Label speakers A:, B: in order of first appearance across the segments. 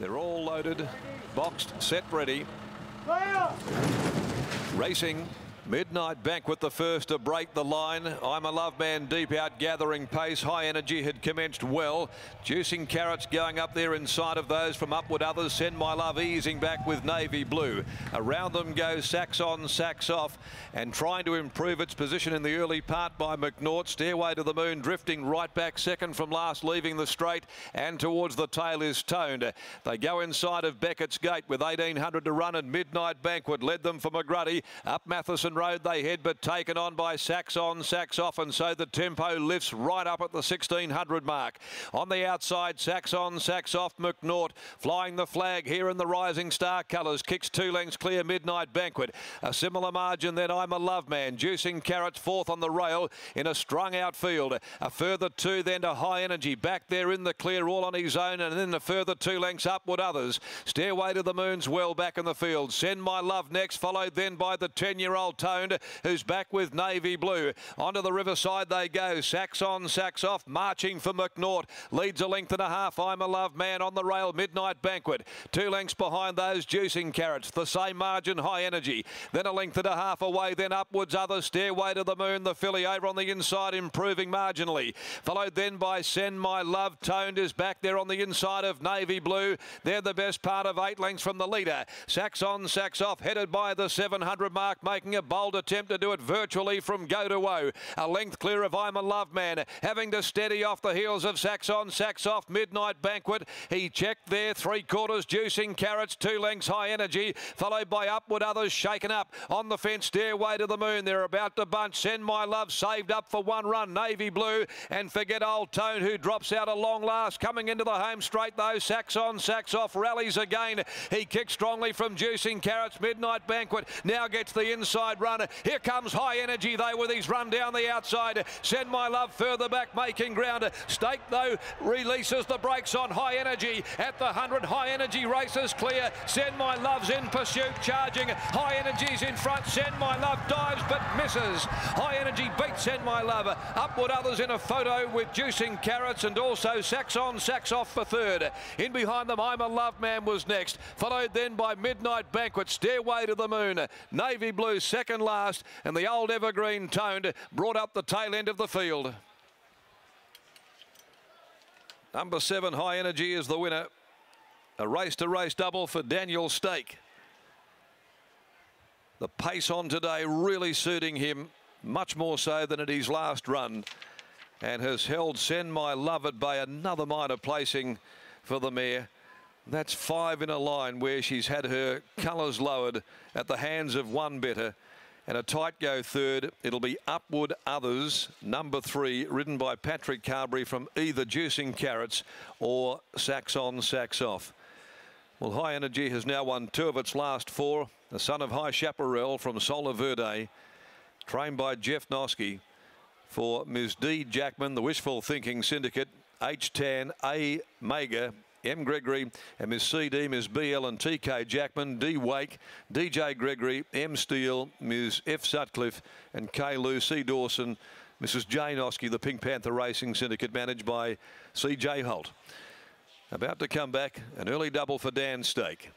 A: They're all loaded, boxed, set, ready. Racing Midnight Banquet, the first to break the line. I'm a love man deep out gathering pace. High energy had commenced well. Juicing carrots going up there inside of those from upward others. Send my love easing back with navy blue. Around them goes Sacks on, Sacks off. And trying to improve its position in the early part by McNaught. Stairway to the moon drifting right back second from last leaving the straight and towards the tail is toned. They go inside of Beckett's Gate with 1800 to run and Midnight Banquet led them for McGruddy. Up Matheson Road they head, but taken on by Sacks on, Sacks off, and so the tempo lifts right up at the 1600 mark. On the outside, Sacks on, Sacks off, McNaught flying the flag here in the Rising Star colours. Kicks two lengths clear, Midnight Banquet. A similar margin then I'm a Love Man. Juicing Carrots fourth on the rail in a strung out field. A further two then to High Energy. Back there in the clear, all on his own, and then a further two lengths upward others. Stairway to the Moon's well back in the field. Send My Love next, followed then by the 10-year-old Toned who's back with navy blue. Onto the riverside they go. Sacks on, sacks off, marching for McNaught. Leads a length and a half. I'm a love man on the rail. Midnight Banquet. Two lengths behind those juicing carrots. The same margin, high energy. Then a length and a half away. Then upwards, other stairway to the moon. The filly over on the inside, improving marginally. Followed then by Send My Love. Toned is back there on the inside of navy blue. They're the best part of eight lengths from the leader. Sacks on, sacks off, headed by the 700 mark, making a bold attempt to do it virtually from go to woe. A length clear of I'm a Love Man, having to steady off the heels of Saxon, Sax off Midnight Banquet. He checked there, three quarters, juicing carrots, two lengths high energy, followed by upward others shaken up. On the fence, stairway to the moon. They're about to bunch. Send my love saved up for one run. Navy blue and forget old Tone who drops out a long last. Coming into the home straight though. Sax on, Sax off, rallies again. He kicks strongly from juicing carrots. Midnight Banquet now gets the inside run. Here comes high energy though with his run down the outside. Send my love further back making ground. Staeck though releases the brakes on high energy at the 100. High energy races clear. Send my love's in pursuit charging. High energy's in front. Send my love dives but misses. High energy beats Send my love. Upward others in a photo with juicing carrots and also sacks on, sacks off for third. In behind them, I'm a love man was next. Followed then by Midnight Banquet. Stairway to the moon. Navy blue second last and the old evergreen toned brought up the tail end of the field. Number seven, High Energy, is the winner. A race to race double for Daniel Staeck. The pace on today really suiting him, much more so than at his last run, and has held Send My Love at bay, another minor placing for the mare. That's five in a line where she's had her colours lowered at the hands of one better and a tight go third. It'll be Upward Others, number three, ridden by Patrick Carberry from either Juicing Carrots or Sacks on, Sacks off. Well, High Energy has now won two of its last four. The son of High Chaparral from Sola Verde, trained by Jeff Noski for Ms. D. Jackman, the Wishful Thinking Syndicate, H10, A Mega, M. Gregory, and Ms. CD, Ms. BL and TK Jackman, D. Wake, DJ Gregory, M. Steele, Ms. F. Sutcliffe, and K. Lou C. Dawson, Mrs. Jane Oski, the Pink Panther Racing Syndicate, managed by C.J. Holt. About to come back, an early double for Dan Staeck.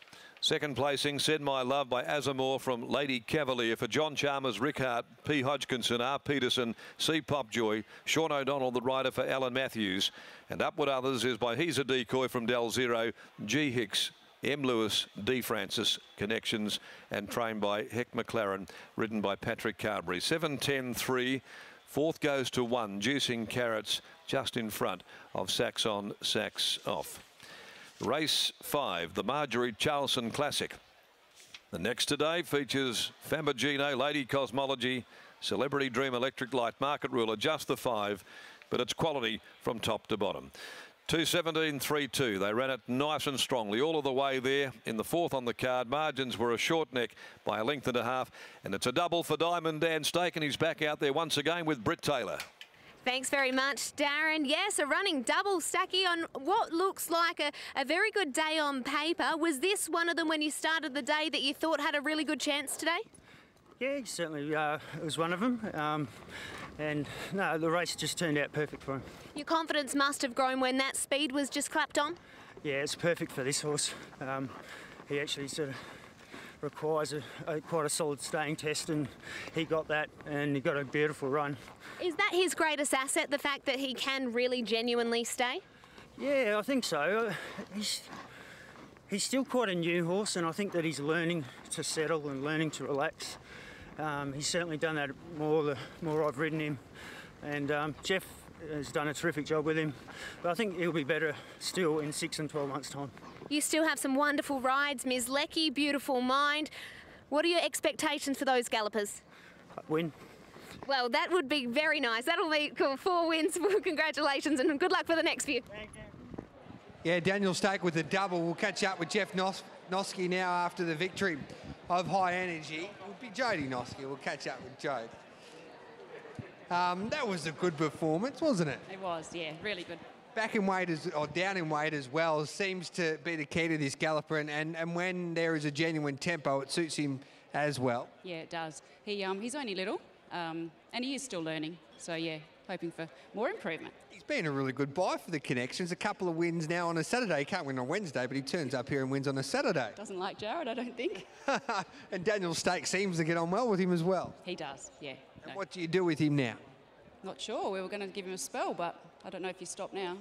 A: Second placing, Send My Love by Azamour from Lady Cavalier for John Chalmers, Rick Hart, P. Hodgkinson, R. Peterson, C. Popjoy, Sean O'Donnell, the rider for Alan Matthews. And Upward Others is by He's a Decoy from Del Zero, G. Hicks, M. Lewis, D. Francis, Connections, and trained by Heck McLaren, ridden by Patrick Carberry. 7 10 3. Fourth goes to one, juicing carrots just in front of Sacks on, Sacks off. Race five, the Marjorie Charlson Classic. The next today features Fabergino, Lady Cosmology, Celebrity Dream Electric Light, Market Ruler, just the five, but it's quality from top to bottom. 217.32. They ran it nice and strongly all of the way there in the fourth on the card. Margins were a short neck by a length and a half. And it's a double for Diamond Dan Staeck. And he's back out there once again with Britt Taylor.
B: Thanks very much, Darren. Yes, a running double stacky on what looks like a, a very good day on paper. Was this one of them when you started the day that you thought had a really good chance today?
C: Yeah, certainly uh, it was one of them. Um, And no, the race just turned out perfect for him.
B: Your confidence must have grown when that speed was just clapped on.
C: Yeah, it's perfect for this horse. Um, he actually sort of requires a, a, quite a solid staying test, and he got that, and he got a beautiful run.
B: Is that his greatest asset, the fact that he can really genuinely stay?
C: Yeah, I think so. Uh, He's, he's still quite a new horse, and I think that he's learning to settle and learning to relax. Um, he's certainly done that more the more I've ridden him, and um, Jeff has done a terrific job with him. But I think he'll be better still in six and 12 months' time.
B: You still have some wonderful rides, Ms. Lecky, beautiful mind. What are your expectations for those gallopers?
C: Win.
B: Well, that would be very nice. That'll be cool. Four wins. Congratulations and good luck for the next few.
D: Yeah, Daniel Staeck with the double. We'll catch up with Jeff Nos- Noski now after the victory of High Energy. It'll be Jody Noski. We'll catch up with Jode. Um, that was a good performance, wasn't it?
E: It was, yeah, really good.
D: Back in weight as, or down in weight as well seems to be the key to this galloper. And, and, and when there is a genuine tempo, it suits him as well.
E: Yeah, it does. He um, he's only little, um, and he is still learning. So yeah, hoping for more improvement.
D: He's been a really good buy for the connections. A couple of wins now on a Saturday. He can't win on Wednesday, but he turns up here and wins on a Saturday.
E: Doesn't like Jared, I don't think.
D: and Daniel Staeck seems to get on well with him as well.
E: He does, yeah.
D: And what do you do with him now?
E: Not sure. We were going to give him a spell, but I don't know if you stop now.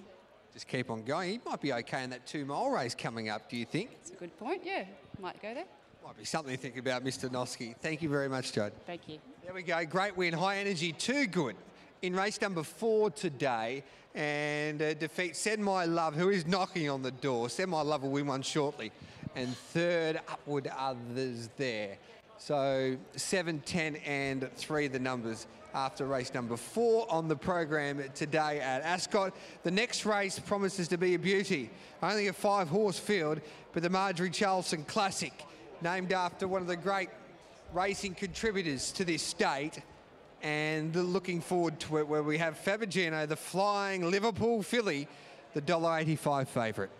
D: Just keep on going. He might be okay in that two mile race coming up, do you think?
E: It's a good point. Yeah, might go there.
D: Might be something to think about, Mr. Noski. Thank you very much, Judd.
E: Thank you.
D: There we go. Great win. High energy, too good in race number four today. And uh, defeat Send My Love, who is knocking on the door. Send My Love will win one shortly. And third, Upward Others there. So 7, 10, and 3 the numbers after race number four on the program today at Ascot. The next race promises to be a beauty. Only a five horse field, but the Marjorie Charleston Classic, named after one of the great racing contributors to this state. And looking forward to it, where we have Fabergino, the flying Liverpool filly, the $1.85 favourite.